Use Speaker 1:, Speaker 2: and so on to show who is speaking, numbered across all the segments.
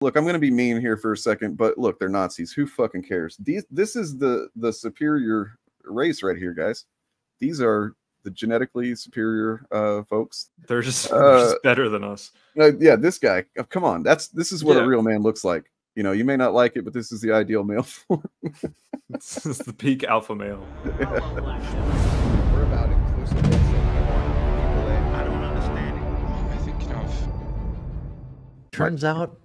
Speaker 1: look, I'm going to be mean here for a second, but look, they're Nazis. Who fucking cares? These, this is the the superior race right here, guys. These are the genetically superior uh, folks.
Speaker 2: They're just, uh, they're just better than us.
Speaker 1: Uh, yeah, this guy. Oh, come on, that's this is what yeah. a real man looks like. You know, you may not like it, but this is the ideal male form.
Speaker 2: this is the peak alpha male.
Speaker 3: We're about inclusiveness. I don't understand it. I think of.
Speaker 4: Turns out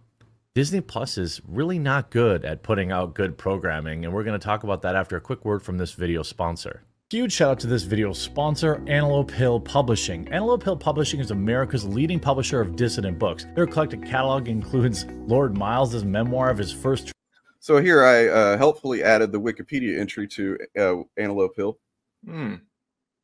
Speaker 4: Disney Plus is really not good at putting out good programming, and we're going to talk about that after a quick word from this video sponsor. Huge shout out to this video's sponsor, Antelope Hill Publishing. Antelope Hill Publishing is America's leading publisher of dissident books. Their eclectic catalog includes Lord Miles' memoir of his first.
Speaker 1: So here I uh, helpfully added the Wikipedia entry to uh, Antelope Hill.
Speaker 2: Hmm.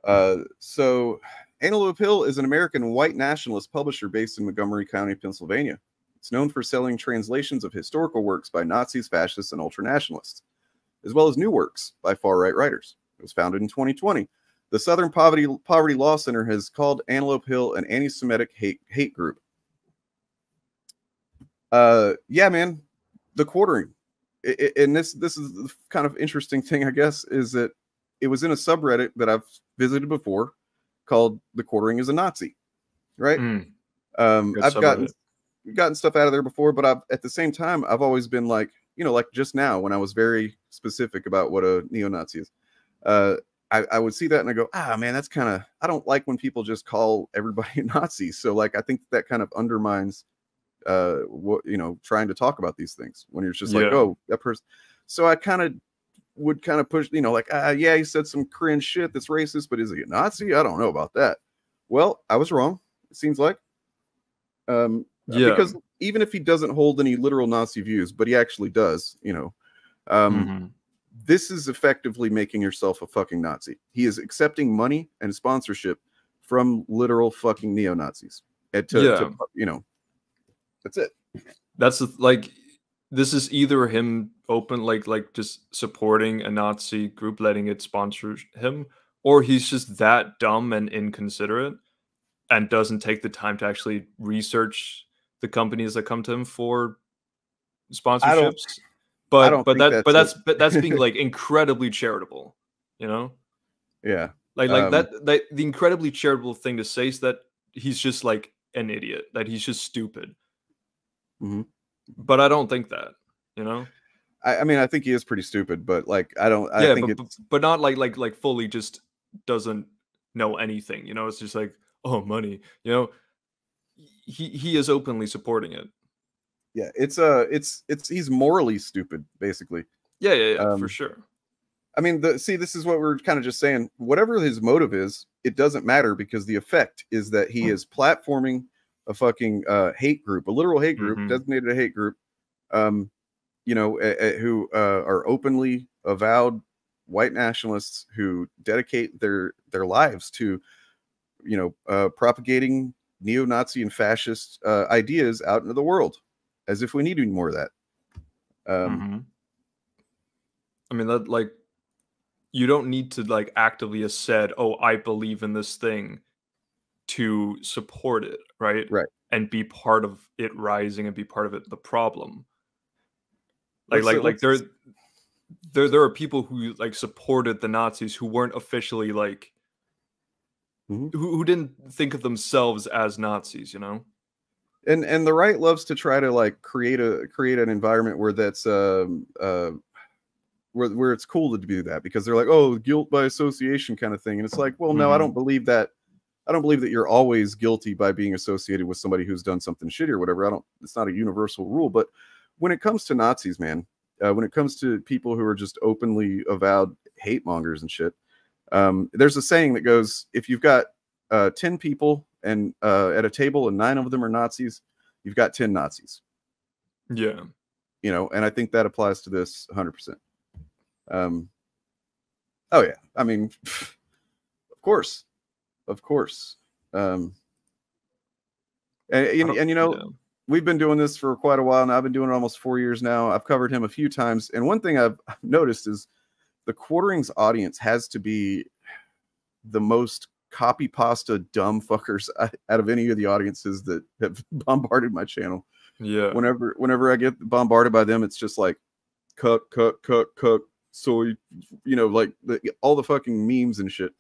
Speaker 1: Uh, so Antelope Hill is an American white nationalist publisher based in Montgomery County, Pennsylvania. It's known for selling translations of historical works by Nazis, fascists, and ultranationalists, as well as new works by far right writers. It was founded in 2020. The Southern Poverty Poverty Law Center has called Antelope Hill an anti-Semitic hate hate group. Uh, yeah, man, the quartering, it, it, and this this is the kind of interesting thing, I guess, is that it was in a subreddit that I've visited before called "The Quartering is a Nazi," right?
Speaker 2: Mm.
Speaker 1: Um, I've gotten gotten stuff out of there before, but I've at the same time I've always been like, you know, like just now when I was very specific about what a neo-Nazi is uh, I, I, would see that and I go, ah, man, that's kind of, I don't like when people just call everybody Nazis. So, like, I think that kind of undermines, uh, what, you know, trying to talk about these things when you're just yeah. like, oh, that person. So, I kind of would kind of push, you know, like, ah, yeah, he said some cringe shit that's racist, but is he a Nazi? I don't know about that. Well, I was wrong, it seems like. Um, yeah. Because even if he doesn't hold any literal Nazi views, but he actually does, you know, um, mm-hmm this is effectively making yourself a fucking Nazi. He is accepting money and sponsorship from literal fucking neo Nazis. To, yeah. To, you know, that's it.
Speaker 2: That's like this is either him open like like just supporting a Nazi group, letting it sponsor him, or he's just that dumb and inconsiderate and doesn't take the time to actually research the companies that come to him for sponsorships but but that that's but that's but that's being like incredibly charitable, you know?
Speaker 1: Yeah.
Speaker 2: Like like um, that that the incredibly charitable thing to say is that he's just like an idiot, that he's just stupid.
Speaker 1: Mm-hmm.
Speaker 2: But I don't think that, you know.
Speaker 1: I, I, mean, I think he is pretty stupid, but like I don't. I yeah, think
Speaker 2: but, but not like like like fully just doesn't know anything. You know, it's just like oh money. You know, he he is openly supporting it.
Speaker 1: Yeah it's uh it's it's he's morally stupid basically.
Speaker 2: Yeah yeah, yeah um, for sure.
Speaker 1: I mean the see this is what we're kind of just saying. Whatever his motive is it doesn't matter because the effect is that he is platforming a fucking uh hate group a literal hate group mm-hmm. designated a hate group um you know a, a, who uh, are openly avowed white nationalists who dedicate their their lives to you know uh propagating neo-nazi and fascist uh, ideas out into the world as if we need more of that. Um,
Speaker 2: mm-hmm. I mean, that like you don't need to like actively have said, "Oh, I believe in this thing," to support it, right?
Speaker 1: Right.
Speaker 2: And be part of it rising and be part of it the problem. Like, like, like there, there, there are people who like supported the Nazis who weren't officially like, mm-hmm. who, who didn't think of themselves as Nazis, you know
Speaker 1: and and the right loves to try to like create a create an environment where that's um uh where, where it's cool to do that because they're like oh guilt by association kind of thing and it's like well no mm-hmm. i don't believe that i don't believe that you're always guilty by being associated with somebody who's done something shitty or whatever i don't it's not a universal rule but when it comes to nazis man uh, when it comes to people who are just openly avowed hate mongers and shit um, there's a saying that goes if you've got uh, 10 people and uh, at a table and nine of them are Nazis, you've got 10 Nazis.
Speaker 2: Yeah.
Speaker 1: You know, and I think that applies to this 100%. Um, oh, yeah. I mean, of course. Of course. Um, and, and, and you know, yeah. we've been doing this for quite a while now. I've been doing it almost four years now. I've covered him a few times. And one thing I've noticed is the quarterings audience has to be the most copy pasta dumb fuckers out of any of the audiences that have bombarded my channel.
Speaker 2: Yeah.
Speaker 1: Whenever whenever I get bombarded by them, it's just like cook, cook, cook, cook, soy, you know, like the, all the fucking memes and shit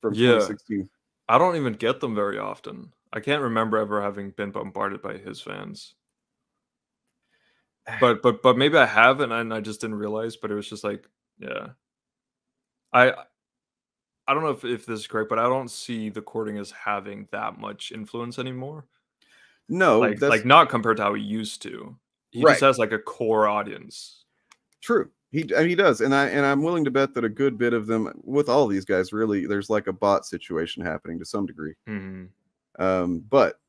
Speaker 1: from
Speaker 2: Yeah.
Speaker 1: 2016.
Speaker 2: I don't even get them very often. I can't remember ever having been bombarded by his fans. But but but maybe I have and I, and I just didn't realize. But it was just like, yeah. I I don't know if, if this is correct, but I don't see the quartering as having that much influence anymore.
Speaker 1: No,
Speaker 2: like
Speaker 1: that's
Speaker 2: like not compared to how he used to. He
Speaker 1: Right.
Speaker 2: just has like a core audience.
Speaker 1: true. He he does, and I and I'm willing to bet that a good bit of them, with all these guys, really, there's like a bot situation happening to some degree.
Speaker 2: Mhm.
Speaker 1: Um, but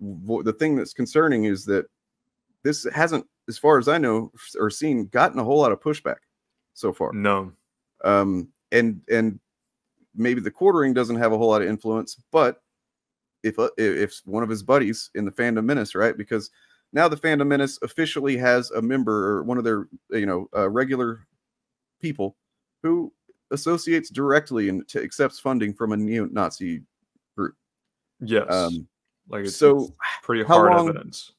Speaker 1: the thing that's concerning is that this hasn't, as far as I know or seen, gotten a whole lot of pushback so far.
Speaker 2: No.
Speaker 1: Um, and and maybe the quartering doesn't have a whole lot of influence, but if uh, if one of his buddies in the fandom menace, right? Because now the fandom menace officially has a member or one of their you know uh, regular people who associates directly and accepts funding from a neo-Nazi. Group.
Speaker 2: Yes.
Speaker 1: Um,
Speaker 2: like it's,
Speaker 1: so
Speaker 2: it's pretty hard
Speaker 1: long-
Speaker 2: evidence.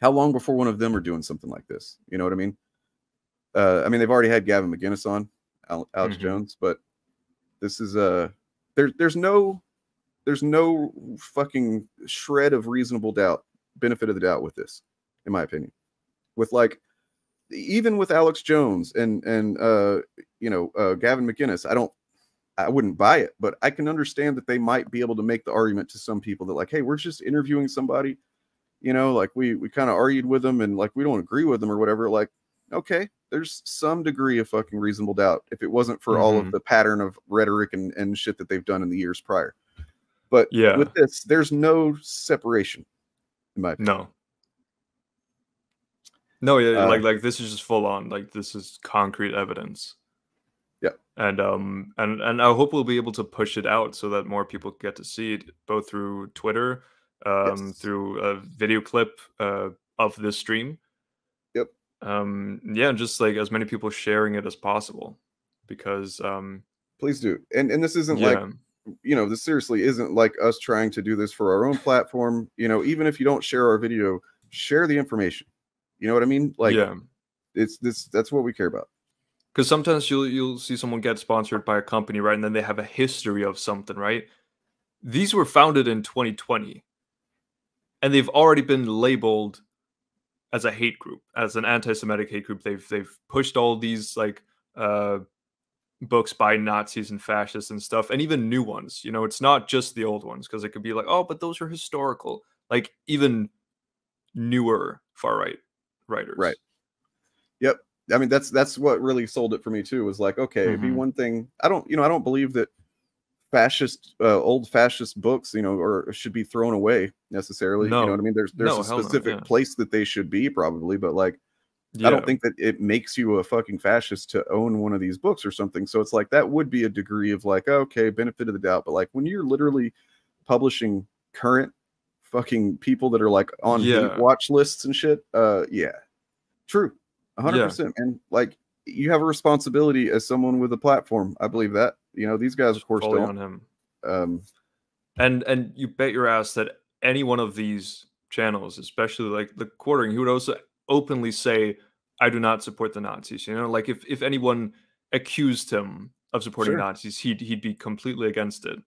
Speaker 1: how long before one of them are doing something like this? You know what I mean? Uh, I mean, they've already had Gavin McInnes on, Al- Alex
Speaker 2: Mhm.
Speaker 1: Jones, but this is uh, there, there's no, there's no fucking shred of reasonable doubt, benefit of the doubt with this, in my opinion. With like, even with Alex Jones and and uh, you know uh, Gavin McInnes, I don't, I wouldn't buy it, but I can understand that they might be able to make the argument to some people that like, hey, we're just interviewing somebody you know like we we kind of argued with them and like we don't agree with them or whatever like okay there's some degree of fucking reasonable doubt if it wasn't for all of
Speaker 2: Mhm.
Speaker 1: the pattern of rhetoric and, and shit that they've done in the years prior but
Speaker 2: Yeah.
Speaker 1: with this there's no separation in my opinion.
Speaker 2: No. No, yeah,
Speaker 1: Uh,
Speaker 2: like like this is just full on. Like this is concrete evidence.
Speaker 1: Yeah.
Speaker 2: And um and and I hope we'll be able to push it out so that more people get to see it both through Twitter, um
Speaker 1: Yes.
Speaker 2: through a video clip uh of this stream. Um yeah, just like as many people sharing it as possible because um
Speaker 1: please do and and this isn't
Speaker 2: yeah.
Speaker 1: like you know this seriously isn't like us trying to do this for our own platform you know even if you don't share our video share the information you know what i mean like
Speaker 2: yeah.
Speaker 1: it's this that's what we care about
Speaker 2: because sometimes you'll you'll see someone get sponsored by a company, right? And then they have a history of something, right? These were founded in 2020, and they've already been labeled as a hate group, as an anti-Semitic hate group. They've they've pushed all these like uh, books by Nazis and fascists and stuff, and even new ones. You know, it's not just the old ones because it could be like, oh, but those are historical. Like even newer far right writers,
Speaker 1: Right. Yep. I mean, that's that's what really sold it for me too. Was like, okay, it'd be one thing. I don't, you know, I don't believe that fascist, uh, old fascist books, you know, or should be thrown away necessarily. You
Speaker 2: No.
Speaker 1: know what I mean? There's there's
Speaker 2: No,
Speaker 1: a
Speaker 2: hell no,
Speaker 1: specific
Speaker 2: yeah.
Speaker 1: place that they should be probably, but like, I don't think that it makes you a fucking fascist to own one of these books or something. So it's like that would be a degree of like, okay, benefit of the doubt. But like when you're literally publishing current fucking people that are like on
Speaker 2: Yeah.
Speaker 1: watch lists and shit, uh, yeah, true, hundred
Speaker 2: Yeah.
Speaker 1: percent. And like you have a responsibility as someone with a platform. I believe that. You know, these guys, of course,
Speaker 2: fully
Speaker 1: don't.
Speaker 2: on him.
Speaker 1: Um,
Speaker 2: and and you bet your ass that any one of these channels especially like the quartering he would also openly say i do not support the nazis you know like if if anyone accused him of supporting
Speaker 1: Sure.
Speaker 2: nazis he'd he'd be completely against it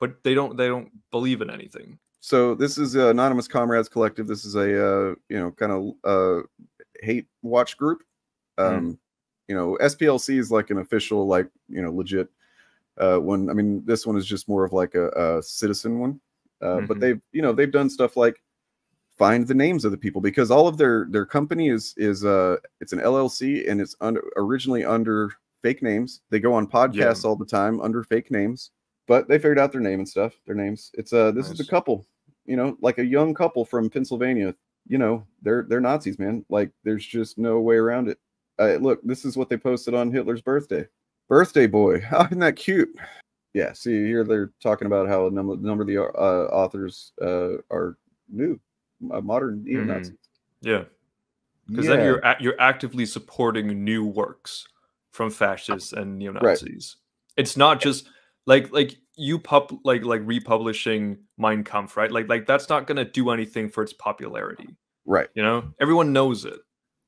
Speaker 2: but they don't they don't believe in anything
Speaker 1: so this is uh, anonymous comrades collective this is a uh, you know kind of uh, hate watch group um you know splc is like an official like you know legit uh one. I mean this one is just more of like a, a citizen one. Uh but
Speaker 2: Mhm.
Speaker 1: they've you know they've done stuff like find the names of the people because all of their their company is is uh it's an llc and it's under originally under fake names. They go on podcasts all the time under fake names but they figured out their name and stuff their names. It's uh this is a couple you know like a young couple from pennsylvania. You know they're they're nazis man. Like there's just no way around it uh, look this is what they posted on hitler's birthday. Birthday boy. How isn't that cute? Yeah see here they're talking about how a number, number of the uh, authors uh, are new uh, modern neo-nazis.
Speaker 2: Yeah. Because
Speaker 1: yeah.
Speaker 2: then you're you're actively supporting new works from fascists and neo-nazis. It's not just like like you pub like like republishing mein kampf right? Like like that's not going to do anything for its popularity.
Speaker 1: Right.
Speaker 2: You know, everyone knows it,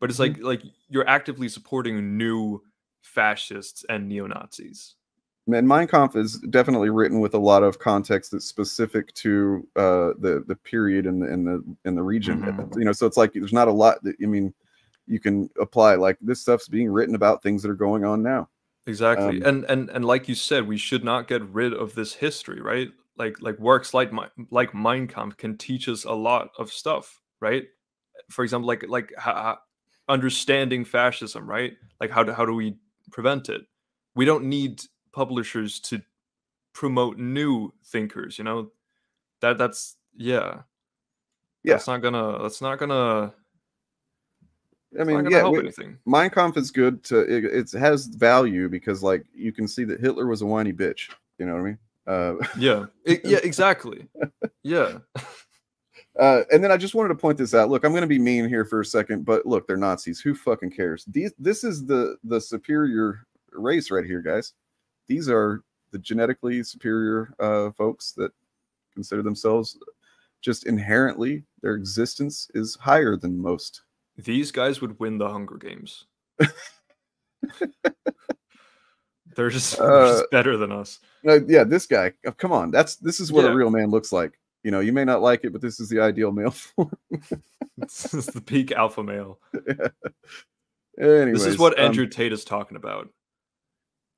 Speaker 2: but it's
Speaker 1: Mhm.
Speaker 2: like like you're actively supporting new fascists and neo Nazis.
Speaker 1: And Mein Kampf is definitely written with a lot of context that's specific to uh, the the period and the in the in the region.
Speaker 2: Mhm.
Speaker 1: You know, so it's like there's not a lot that I mean you can apply. Like this stuff's being written about things that are going on now.
Speaker 2: Exactly.
Speaker 1: Um,
Speaker 2: and and and like you said, we should not get rid of this history, right? Like like works like my like Mein Kampf can teach us a lot of stuff, right? For example, like like ho- ho- understanding fascism, right? Like how do how do we prevent it? We don't need publishers to promote new thinkers, you know? That that's yeah.
Speaker 1: Yeah.
Speaker 2: That's not gonna that's not gonna
Speaker 1: I mean, yeah, we-
Speaker 2: anything.
Speaker 1: Mein Kampf is good to it, it has value because like you can see that Hitler was a whiny bitch. You know what I mean? Uh,
Speaker 2: Yeah. I- yeah, exactly. Yeah.
Speaker 1: Uh, and then I just wanted to point this out. Look, I'm going to be mean here for a second, but look, they're Nazis. Who fucking cares? These, this is the the superior race right here, guys. These are the genetically superior uh, folks that consider themselves just inherently their existence is higher than most.
Speaker 2: These guys would win the Hunger Games. they're just, they're
Speaker 1: Uh,
Speaker 2: just better than us.
Speaker 1: Uh, yeah, this guy. come on, that's this is what
Speaker 2: Yeah.
Speaker 1: a real man looks like. You know, you may not like it, but this is the ideal male form.
Speaker 2: This is the peak alpha male.
Speaker 1: Anyways,
Speaker 2: this is what
Speaker 1: um,
Speaker 2: Andrew Tate is talking about.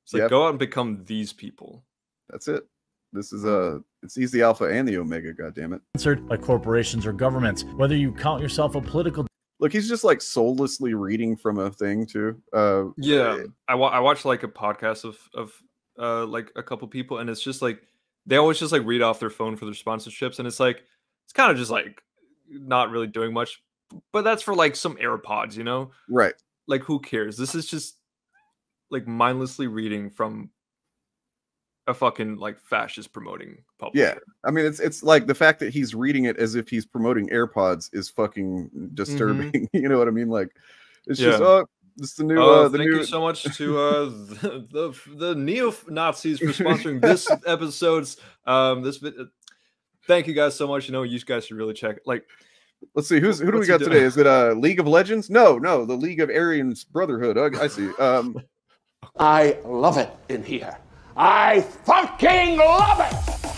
Speaker 2: It's like
Speaker 1: Yep.
Speaker 2: go out and become these people.
Speaker 1: that's it. This is uh it's easy alpha and the omega. God damn it.
Speaker 4: Sponsored by corporations or governments. Whether you count yourself a political
Speaker 1: Look, he's just like soullessly reading from a thing too. Uh,
Speaker 2: Yeah, I wa- I watched like a podcast of of uh like a couple people, and it's just like they always just like read off their phone for their sponsorships, and it's like it's kind of just like not really doing much. But that's for like some AirPods, you know.
Speaker 1: right.
Speaker 2: like who cares this is just like mindlessly reading from a fucking like fascist promoting publisher.
Speaker 1: Yeah, I mean, it's it's like the fact that he's reading it as if he's promoting AirPods is fucking disturbing. you know what I mean? Like, it's just
Speaker 2: Mm-hmm.
Speaker 1: Oh, this is the new
Speaker 2: Oh,
Speaker 1: uh, the
Speaker 2: thank
Speaker 1: new
Speaker 2: you so much to uh, the, the the neo Nazis for sponsoring this episode's um this. vid- Thank you guys so much. You know, you guys should really check. Like,
Speaker 1: Let's see who's who do we got today? Is it uh League of Legends? No, no, the League of Aryans Brotherhood. I, I see. Um,
Speaker 5: I love it in here. I fucking love it!